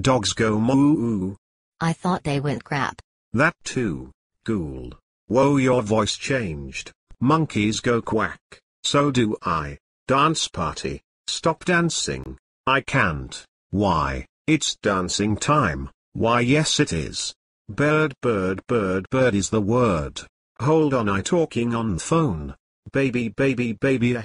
Dogs go moo. I thought they went crap. That too, ghoul. Whoa your voice changed. Monkeys go quack, so do I. Dance party, stop dancing. I can't, why, it's dancing time, why yes it is. Bird bird bird bird is the word. Hold on I talking on phone. Baby baby baby eh.